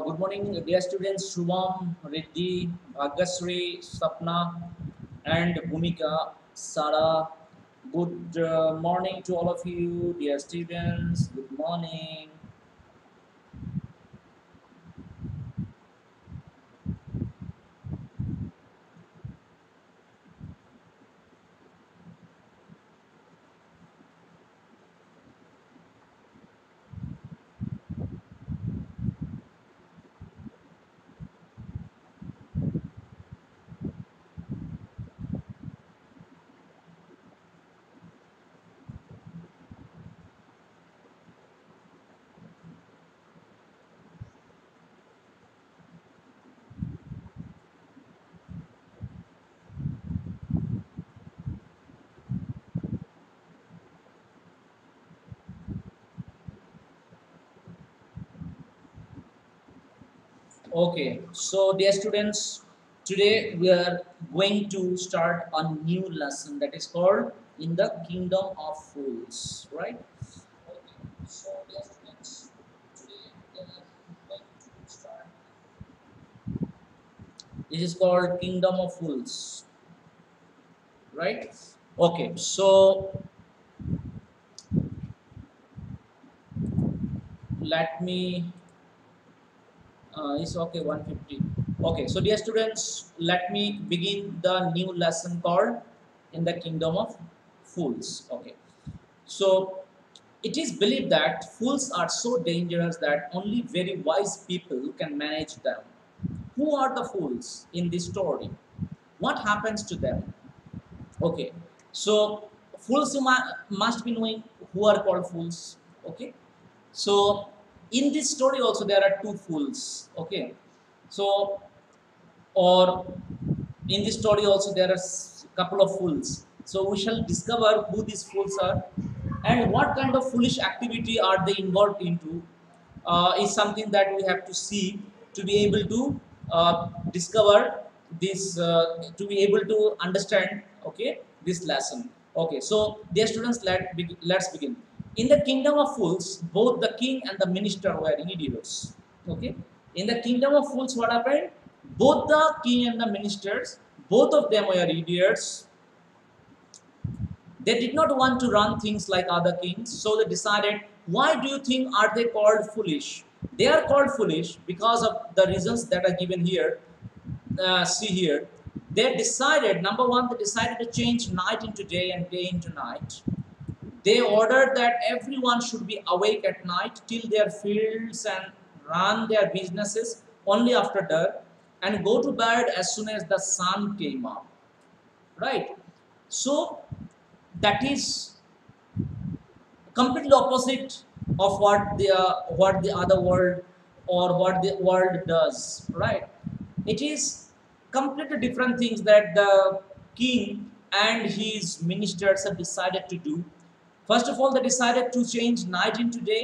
Good morning, dear students. Shubham, Riddhi, Agasri, Sapna, and Bhumika, Sara. Good uh, morning to all of you, dear students. Good morning. Okay, so dear students, today we are going to start a new lesson that is called In the Kingdom of Fools, right? Okay, so dear students, today we are going to start. This is called Kingdom of Fools, right? Okay, so let me uh, is okay 150 okay so dear students let me begin the new lesson called in the kingdom of fools. Okay so it is believed that fools are so dangerous that only very wise people can manage them. Who are the fools in this story? What happens to them? Okay so fools must be knowing who are called fools. Okay so in this story also there are two fools okay? So or in this story also there are couple of fools. So we shall discover who these fools are and what kind of foolish activity are they involved into. Uh, is something that we have to see to be able to uh, discover this uh, to be able to understand okay this lesson. Okay so dear students let let's begin in the kingdom of fools both the king and the minister were idiots okay in the kingdom of fools what happened both the king and the ministers both of them were idiots they did not want to run things like other kings, so they decided, why do you think are they called foolish? They are called foolish because of the reasons that are given here. Uh, see here. They decided, number one, they decided to change night into day and day into night. They ordered that everyone should be awake at night till their fields and run their businesses only after dark and go to bed as soon as the sun came up. Right? So that is completely opposite of what the uh, what the other world or what the world does right it is completely different things that the king and his ministers have decided to do first of all they decided to change night into day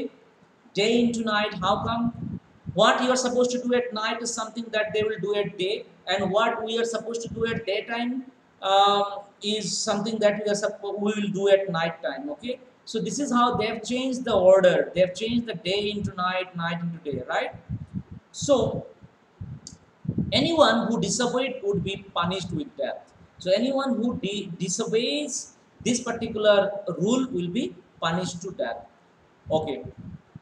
day into night. How come? What you are supposed to do at night is something that they will do at day and what we are supposed to do at daytime um, is something that we are we will do at night time okay? So this is how they have changed the order. They have changed the day into night night into day right? So anyone who disobeyed would be punished with death. So anyone who disobeys this particular rule will be punished to death. Okay.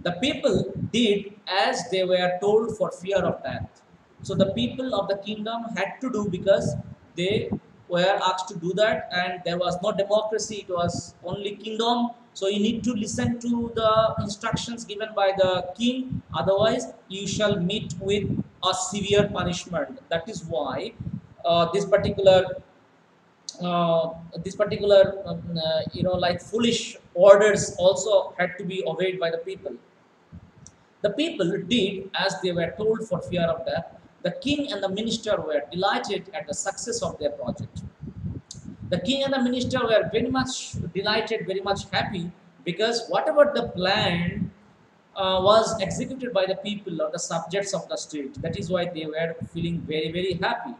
The people did as they were told for fear of death. So the people of the kingdom had to do because they were asked to do that and there was no democracy. It was only kingdom. So you need to listen to the instructions given by the king. Otherwise you shall meet with a severe punishment. That is why uh, this particular this particular um, uh, you know like foolish orders also had to be obeyed by the people the people did as they were told for fear of death. The king and the minister were delighted at the success of their project. The king and the minister were very much delighted, very much happy because whatever the plan uh, was executed by the people or the subjects of the state. That is why they were feeling very, very happy.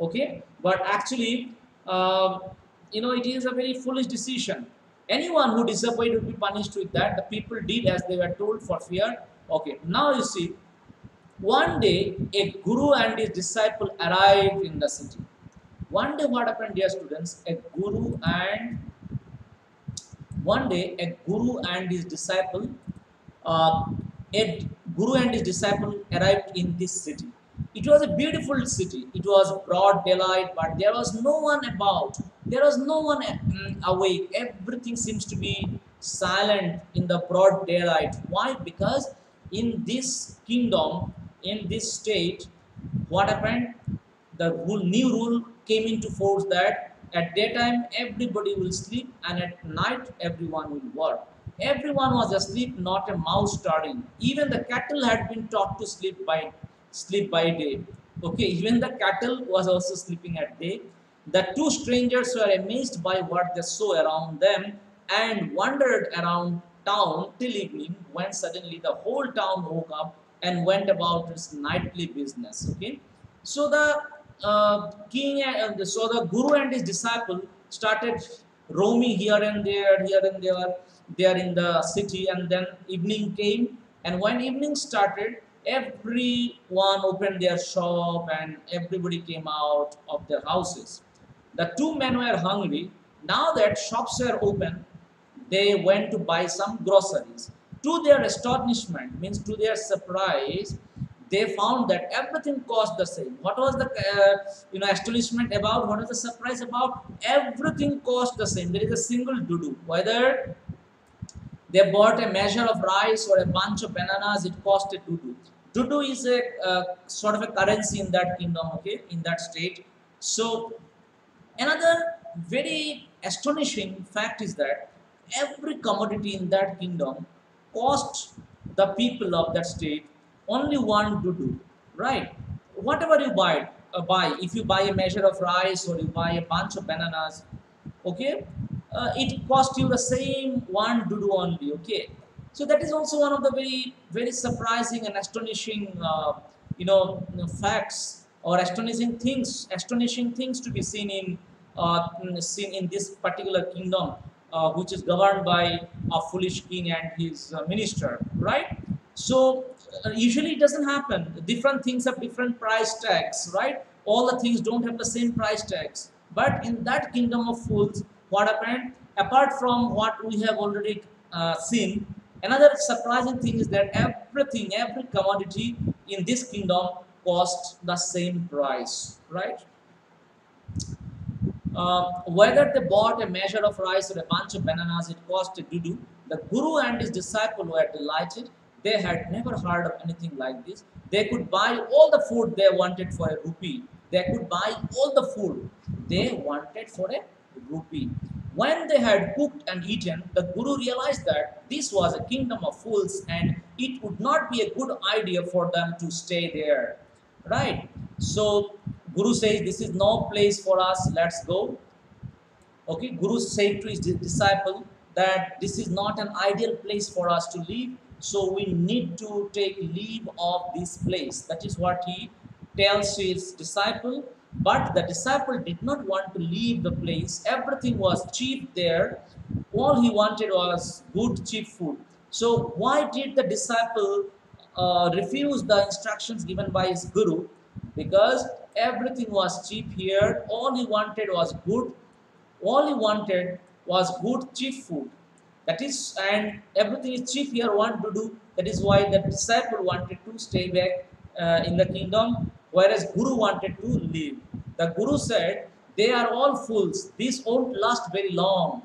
Okay, but actually, um, you know, it is a very foolish decision. Anyone who disobeyed would be punished with that. The people did as they were told for fear. Okay, now you see, One day, a guru and his disciple arrived in the city. One day, what happened, dear students? A guru and one day, a guru and his disciple, uh, a guru and his disciple arrived in this city. It was a beautiful city. It was broad daylight, but there was no one about. There was no one mm, awake. Everything seems to be silent in the broad daylight. Why? Because in this kingdom, in this state, what happened? The rule, new rule came into force that at daytime everybody will sleep and at night everyone will work. Everyone was asleep, not a mouse stirring. Even the cattle had been taught to sleep by sleep by day. Okay, even the cattle was also sleeping at day. The two strangers were amazed by what they saw around them and wandered around town till evening when suddenly the whole town woke up and went about its nightly business. Okay, so the uh, king and uh, so the guru and his disciple started roaming here and there, here and there, there in the city, and then evening came. And when evening started, everyone opened their shop and everybody came out of their houses. The two men were hungry. Now that shops were open, they went to buy some groceries. To their astonishment, means to their surprise, they found that everything cost the same. What was the uh, you know astonishment about? What was the surprise about? Everything cost the same. There is a single duddu. Whether they bought a measure of rice or a bunch of bananas, it cost a duddu. Duddu is a uh, sort of a currency in that kingdom, okay, in that state. So another very astonishing fact is that every commodity in that kingdom cost the people of that state only one duddu, right? Whatever you buy, uh, buy, if you buy a measure of rice or you buy a bunch of bananas, okay, uh, it costs you the same one duddu only, okay? So that is also one of the very, very surprising and astonishing, uh, you know, facts or astonishing things, astonishing things to be seen in, uh, seen in this particular kingdom, uh, which is governed by a foolish king and his uh, minister, right? So uh, usually it doesn't happen. Different things have different price tags, right? All the things don't have the same price tags. But in that kingdom of fools, what happened? Apart from what we have already uh, seen, another surprising thing is that everything, every commodity in this kingdom costs the same price, right? Uh, whether they bought a measure of rice or a bunch of bananas, it cost a duddu. The guru and his disciple were delighted they had never heard of anything like this. They could buy all the food they wanted for a rupee. They could buy all the food they wanted for a rupee. When they had cooked and eaten, the Guru realized that this was a kingdom of fools and it would not be a good idea for them to stay there. Right? So, Guru says, This is no place for us, let's go. Okay, Guru said to his disciple that this is not an ideal place for us to live so we need to take leave of this place. That is what he tells his disciple. But the disciple did not want to leave the place. Everything was cheap there. All he wanted was good, cheap food. So why did the disciple uh, refuse the instructions given by his guru? Because everything was cheap here. All he wanted was good. All he wanted was good, cheap food. That is, and everything is cheap here, want to do. That is why the disciple wanted to stay back uh, in the kingdom, whereas Guru wanted to leave. The Guru said, they are all fools. This won't last very long.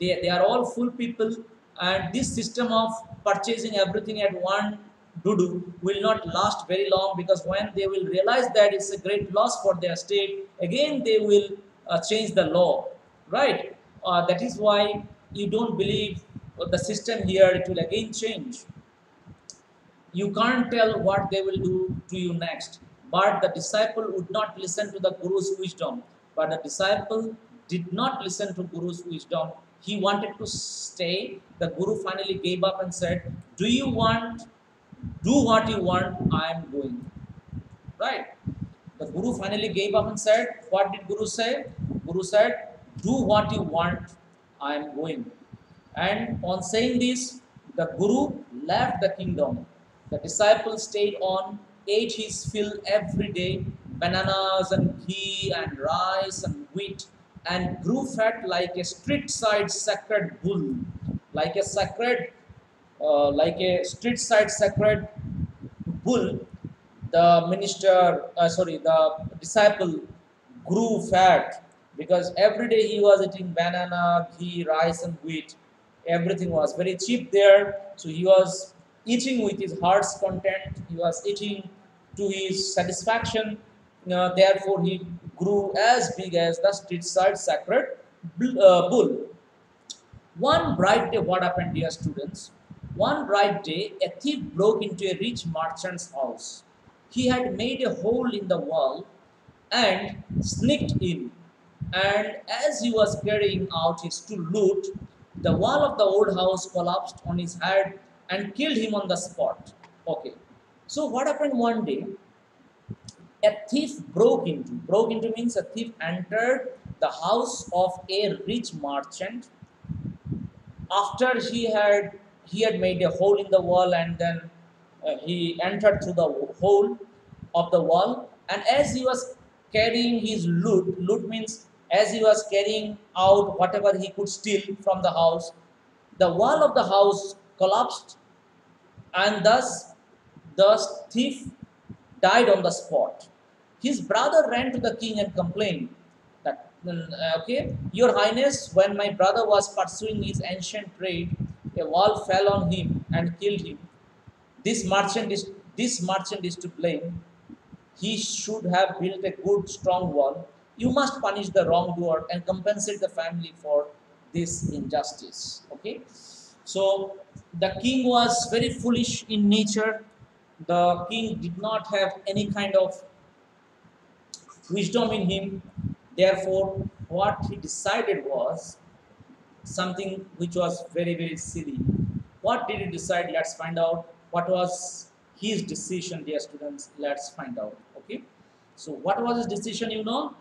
They, they are all fool people and this system of purchasing everything at one duddu will not last very long because when they will realize that it's a great loss for their state, again they will uh, change the law, right? Uh, that is why you don't believe the system here, it will again change. You can't tell what they will do to you next. But the disciple would not listen to the Guru's wisdom. But the disciple did not listen to Guru's wisdom. He wanted to stay. The Guru finally gave up and said, Do you want, do what you want, I am going. Right? The Guru finally gave up and said, What did Guru say? Guru said, Do what you want, I am going. And on saying this, the Guru left the kingdom. The disciple stayed on ate his fill every day bananas and ghee and rice and wheat and grew fat like a street side sacred bull, like a sacred, uh, like a street side sacred bull. The minister, uh, sorry, the disciple grew fat because every day he was eating banana, ghee, rice, and wheat. Everything was very cheap there, so he was eating with his heart's content. He was eating to his satisfaction. Uh, therefore, he grew as big as the street side sacred uh, bull. One bright day, what happened, dear students? One bright day, a thief broke into a rich merchant's house. He had made a hole in the wall and sneaked in. And as he was carrying out his to loot, the wall of the old house collapsed on his head and killed him on the spot. Okay. So what happened one day? A thief broke into. Broke into means a thief entered the house of a rich merchant after he had he had made a hole in the wall and then uh, he entered through the hole of the wall and as he was carrying his loot loot means as he was carrying out whatever he could steal from the house the wall of the house collapsed and thus the thief died on the spot his brother ran to the king and complained that uh, okay your highness when my brother was pursuing his ancient trade a wall fell on him and killed him. This merchant is this merchant is to blame. He should have built a good strong wall. You must punish the wrongdoer and compensate the family for this injustice. Okay. So the king was very foolish in nature. The king did not have any kind of wisdom in him. Therefore, what he decided was something which was very, very silly. What did he decide? Let's find out. What was his decision, dear students? Let's find out. Okay. So, what was his decision? You know,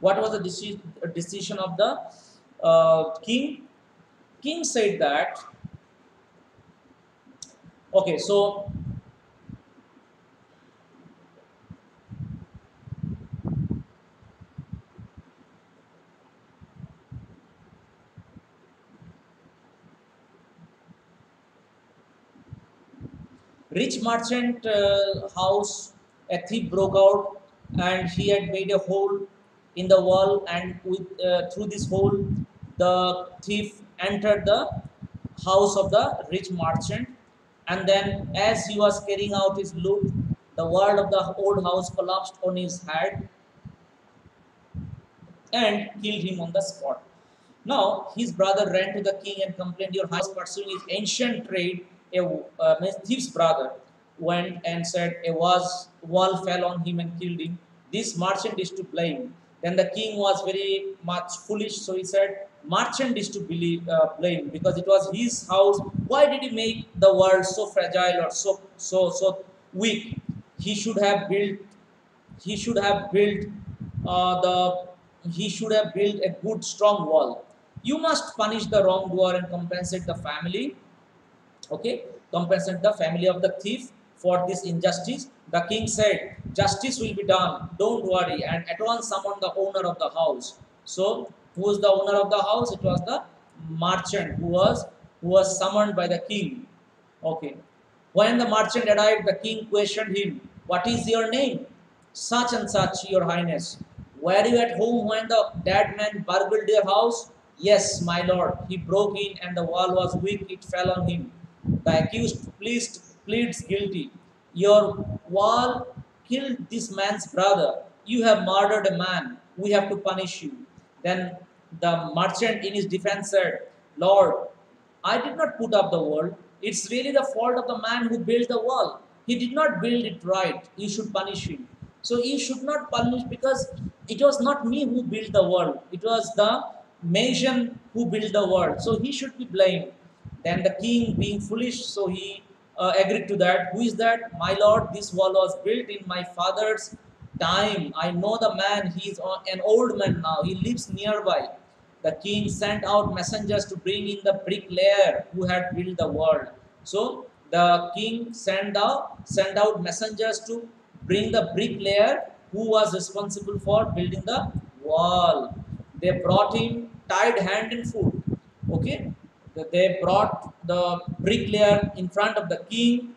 what was the deci decision of the uh, king? King said that. Okay, so rich merchant uh, house a thief broke out and he had made a hole in the wall and with uh, through this hole the thief entered the house of the rich merchant and then as he was carrying out his loot the wall of the old house collapsed on his head and killed him on the spot now his brother ran to the king and complained your house pursuing his ancient trade a uh, thief's brother went and said a was wall fell on him and killed him. This merchant is to blame. Then the king was very much foolish, so he said, merchant is to believe, uh, blame because it was his house. Why did he make the world so fragile or so so so weak? He should have built. He should have built uh, the. He should have built a good strong wall. You must punish the wrongdoer and compensate the family okay compensate the family of the thief for this injustice the king said justice will be done don't worry and at once summoned the owner of the house so who was the owner of the house? It was the merchant who was who was summoned by the king. Okay. When the merchant arrived the king questioned him what is your name? Such and such your highness. Were you at home when the dead man burgled your house? Yes my lord. He broke in and the wall was weak. It fell on him. The accused pleads guilty. Your wall killed this man's brother. You have murdered a man. We have to punish you. Then the merchant in his defense said, Lord, I did not put up the wall. It's really the fault of the man who built the wall. He did not build it right. You should punish him. So he should not punish because it was not me who built the world. It was the Magian who built the world. So he should be blamed. Then the king, being foolish, so he uh, agreed to that. Who is that? My lord, this wall was built in my father's time. I know the man. He is an old man now. He lives nearby. The king sent out messengers to bring in the bricklayer who had built the wall. So the king sent out sent out messengers to bring the bricklayer who was responsible for building the wall. They brought him tied hand and foot. Okay, they brought the bricklayer in front of the king.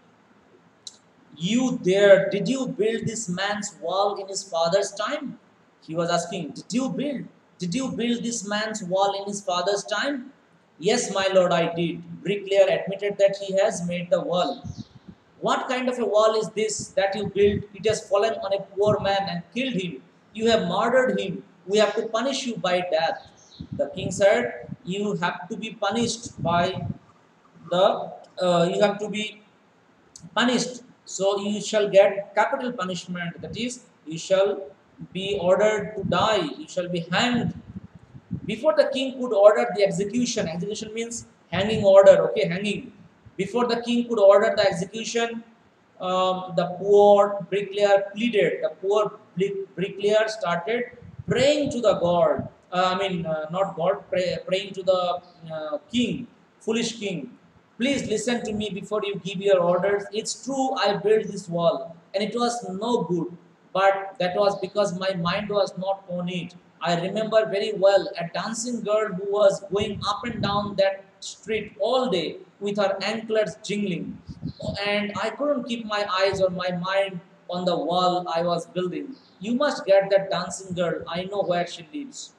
You there, did you build this man's wall in his father's time? He was asking, Did you build? Did you build this man's wall in his father's time? Yes, my lord, I did. Bricklayer admitted that he has made the wall. What kind of a wall is this that you built? It has fallen on a poor man and killed him. You have murdered him. We have to punish you by death. The king said, You have to be punished by the, uh, you have to be punished. So you shall get capital punishment. That is, you shall be ordered to die. You shall be hanged. Before the king could order the execution execution means hanging order okay hanging. Before the king could order the execution um, the poor bricklayer pleaded. The poor bricklayer started praying to the god. Uh, i mean uh, not god pray, praying to the uh, king foolish king please listen to me before you give your orders it's true i built this wall and it was no good but that was because my mind was not on it I remember very well a dancing girl who was going up and down that street all day with her anklets jingling. And I couldn't keep my eyes or my mind on the wall I was building. You must get that dancing girl. I know where she lives.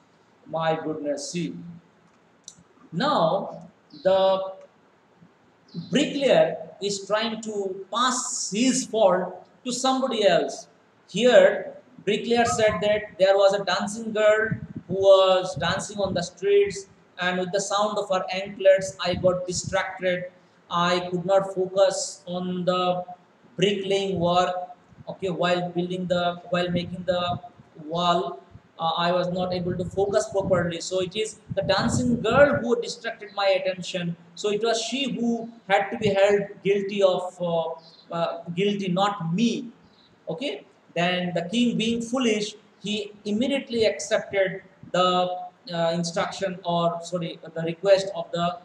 My goodness, see. Now, the bricklayer is trying to pass his fault to somebody else. Here, bricklayer said that there was a dancing girl who was dancing on the streets and with the sound of her anklets I got distracted. I could not focus on the bricklaying work okay while building the while making the wall uh, I was not able to focus properly. So it is the dancing girl who distracted my attention. So it was she who had to be held guilty of uh, uh, guilty, not me. Okay. Then the king, being foolish, he immediately accepted the uh, instruction or sorry, the request of the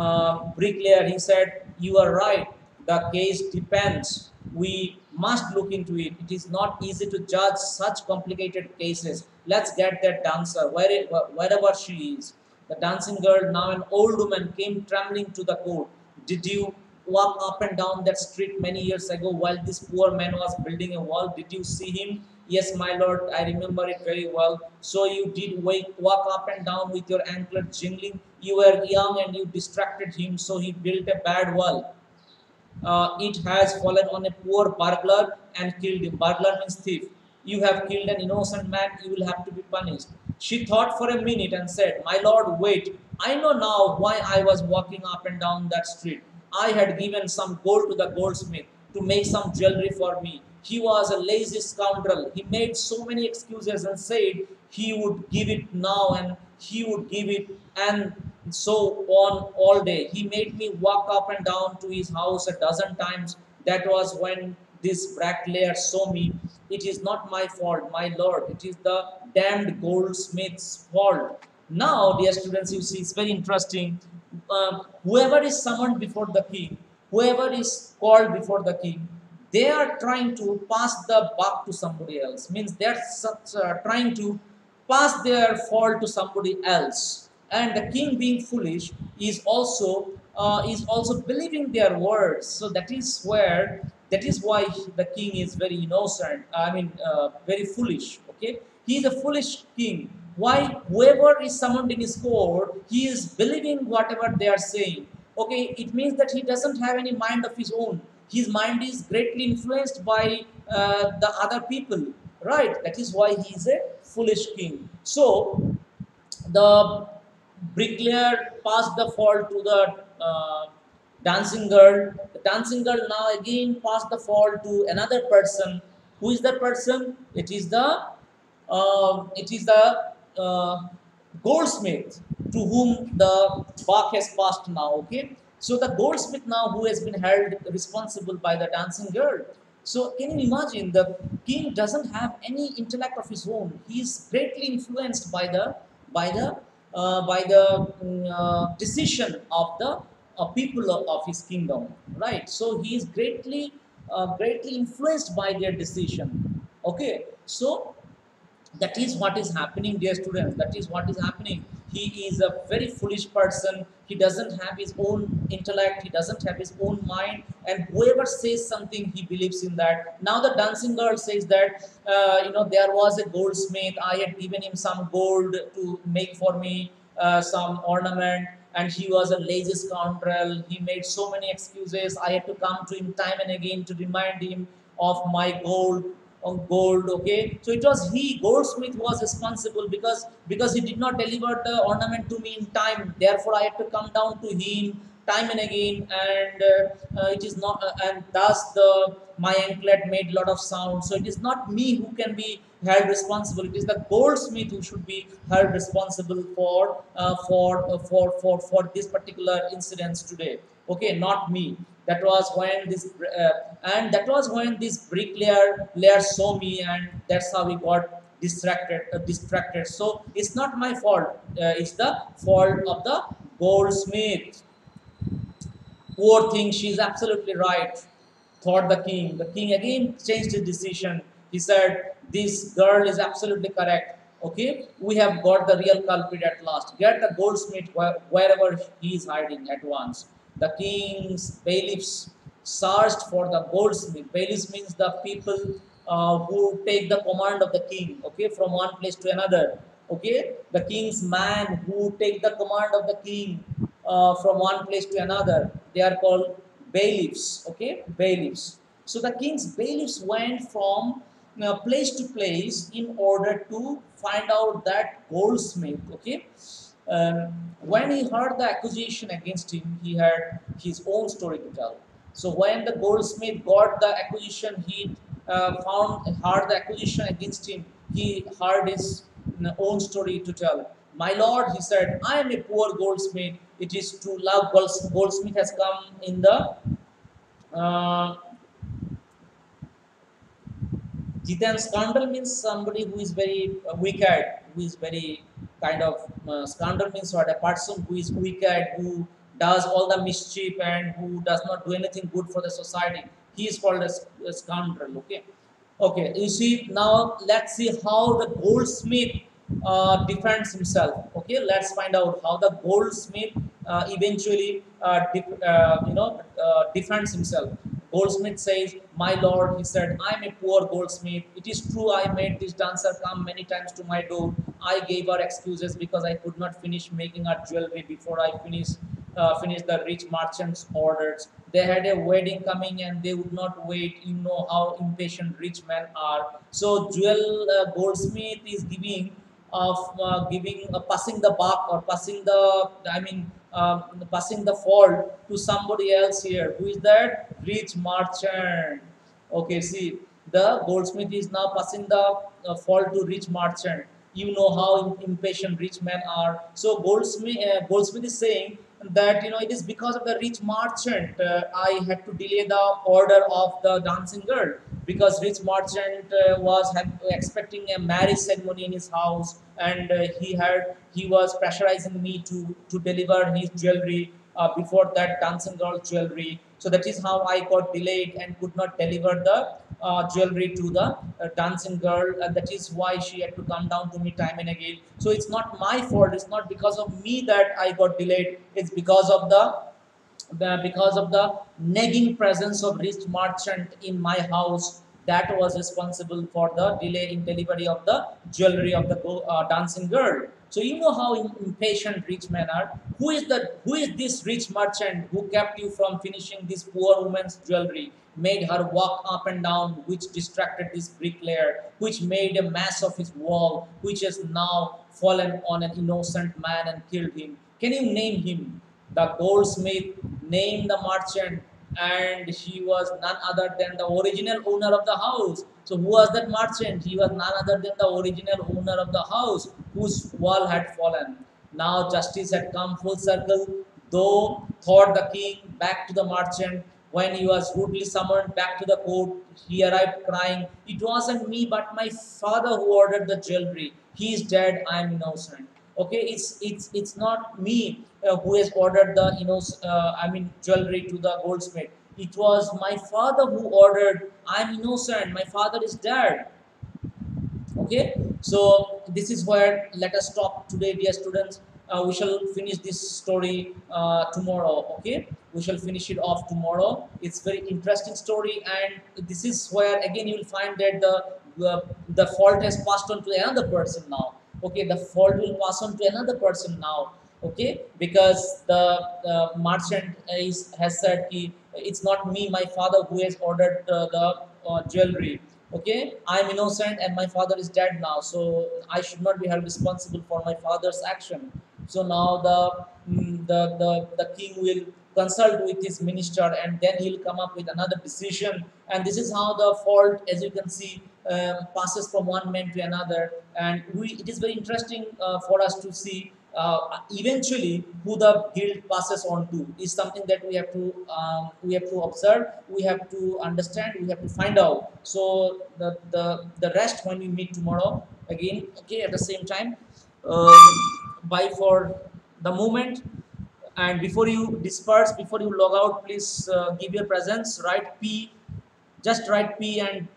uh, bricklayer. He said, "You are right. The case depends. We must look into it. It is not easy to judge such complicated cases. Let's get that dancer where wherever she is." The dancing girl, now an old woman, came trembling to the court. Did you walk up and down that street many years ago while this poor man was building a wall. Did you see him? Yes, my lord, I remember it very well. So you did wake, walk up and down with your anklet jingling. You were young and you distracted him, so he built a bad wall. Uh, it has fallen on a poor burglar and killed him. Burglar means thief. You have killed an innocent man, you will have to be punished. She thought for a minute and said, My lord, wait. I know now why I was walking up and down that street. I had given some gold to the goldsmith to make some jewelry for me. He was a lazy scoundrel. He made so many excuses and said he would give it now and he would give it and so on all day. He made me walk up and down to his house a dozen times. That was when this bricklayer saw me. It is not my fault, my lord. It is the damned goldsmith's fault. Now, dear students, you see, it's very interesting uh, whoever is summoned before the king, whoever is called before the king, they are trying to pass the buck to somebody else. Means they're uh, trying to pass their fault to somebody else. And the king, being foolish, is also uh, is also believing their words. So that is where that is why the king is very innocent. I mean, uh, very foolish. Okay, he is a foolish king why whoever is summoned in his court, he is believing whatever they are saying. Okay, it means that he doesn't have any mind of his own. His mind is greatly influenced by uh, the other people, right? That is why he is a foolish king. So, the bricklayer passed the fault to the uh, dancing girl. The dancing girl now again passed the fault to another person. Who is that person? It is the uh, it is the uh, goldsmith to whom the buck has passed now. Okay, so the goldsmith now who has been held responsible by the dancing girl. So can you imagine the king doesn't have any intellect of his own. He is greatly influenced by the by the uh, by the mm, uh, decision of the uh, people of, of his kingdom, right? So he is greatly, uh, greatly influenced by their decision. Okay, so that is what is happening dear students that is what is happening. He is a very foolish person. He doesn't have his own intellect. He doesn't have his own mind. And whoever says something he believes in that. Now the dancing girl says that uh, you know there was a goldsmith. I had given him some gold to make for me uh, some ornament and he was a lazy scoundrel. He made so many excuses. I had to come to him time and again to remind him of my gold on gold okay? So it was he goldsmith was responsible because because he did not deliver the ornament to me in time. Therefore i had to come down to him time and again and uh, uh, it is not uh, and thus the my anklet made a lot of sound. So it is not me who can be held responsible. It is the goldsmith who should be held responsible for for for for for this particular incidents today. Okay not me. That was when this uh, and that was when this bricklayer layer saw me and that's how we got distracted uh, distracted. So it's not my fault. Uh, it's the fault of the goldsmith poor thing she's absolutely right. Thought the king. The king again changed his decision. He said this girl is absolutely correct. Okay? We have got the real culprit at last. Get the goldsmith wherever he is hiding at once. The king's bailiffs searched for the goldsmith. Bailiffs means the people uh, who take the command of the king, okay, from one place to another. Okay, the king's man who take the command of the king uh, from one place to another. They are called bailiffs. Okay, bailiffs. So the king's bailiffs went from uh, place to place in order to find out that goldsmith. Okay um, when he heard the accusation against him, he had his own story to tell. So when the goldsmith got the accusation, he uh, found heard the accusation against him. He heard his own story to tell. My lord, he said, I am a poor goldsmith. It is true. Love goldsmith has come in the uh, Jitan scoundrel means somebody who is very uh, wicked, who is very kind of uh, scoundrel means what? A person who is wicked, who does all the mischief and who does not do anything good for the society. He is called as a scoundrel. Okay. Okay. You see now. Let's see how the goldsmith uh, defends himself. Okay. Let's find out how the goldsmith uh, eventually uh, uh you know uh, defends himself. Goldsmith says, My lord, he said, I am a poor goldsmith. It is true I made this dancer come many times to my door. I gave her excuses because I could not finish making her jewelry before I finished uh, finish the rich merchants' orders. They had a wedding coming and they would not wait. You know how impatient rich men are. So Jewel Goldsmith is giving of uh, giving uh, passing the buck or passing the I mean um, passing the fault to somebody else here. Who is that? Rich merchant. Okay, see, the goldsmith is now passing the uh, fault to rich merchant. You know how impatient rich men are. So goldsmith, uh, goldsmith is saying that you know it is because of the rich merchant uh, I had to delay the order of the dancing girl because rich merchant uh, was expecting a marriage ceremony in his house and uh, he had he was pressurizing me to to deliver his jewelry uh, before that dancing girl jewelry. So that is how I got delayed and could not deliver the uh, jewelry to the uh, dancing girl and that is why she had to come down to me time and again. So it's not my fault it's not because of me that i got delayed it's because of the, the because of the nagging presence of rich merchant in my house that was responsible for the delay in delivery of the jewelry of the uh, dancing girl so you know how impatient rich men are. Who is the who is this rich merchant who kept you from finishing this poor woman's jewelry, made her walk up and down, which distracted this bricklayer, which made a mess of his wall, which has now fallen on an innocent man and killed him? Can you name him? The goldsmith named the merchant, and he was none other than the original owner of the house. So who was that merchant? He was none other than the original owner of the house whose wall had fallen. Now justice had come full circle, though thought the king back to the merchant. When he was rudely summoned back to the court, he arrived crying, It wasn't me but my father who ordered the jewelry. He is dead, I am innocent. Okay it's it's it's not me uh, who has ordered the you know uh, i mean jewelry to the goldsmith. It was my father who ordered. I'm innocent. My father is dead. Okay so this is where let us stop today dear students. Uh, we shall finish this story uh, tomorrow. Okay we shall finish it off tomorrow. It's very interesting story and this is where again you will find that the the, the fault has passed on to another person now okay the fault will pass on to another person now. Okay because the, merchant is has said ki, it's not me my father who has ordered uh, the uh, jewelry. Okay i'm innocent and my father is dead now so i should not be held responsible for my father's action. So now the mm, the the, the king will consult with his minister and then he'll come up with another decision. And this is how the fault as you can see um, passes from one man to another. And we it is very interesting uh, for us to see uh, eventually who the guilt passes on to is something that we have to um, we have to observe we have to understand we have to find out. So the the, the rest when we meet tomorrow again okay at the same time um, bye for the moment. And before you disperse before you log out please uh, give your presence write p just write p and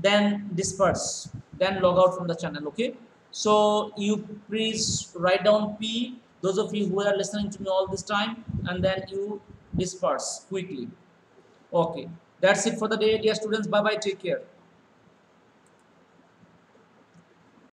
then disperse then log out from the channel okay? So you please write down p those of you who are listening to me all this time and then you disperse quickly. Okay that's it for the day dear students. Bye bye take care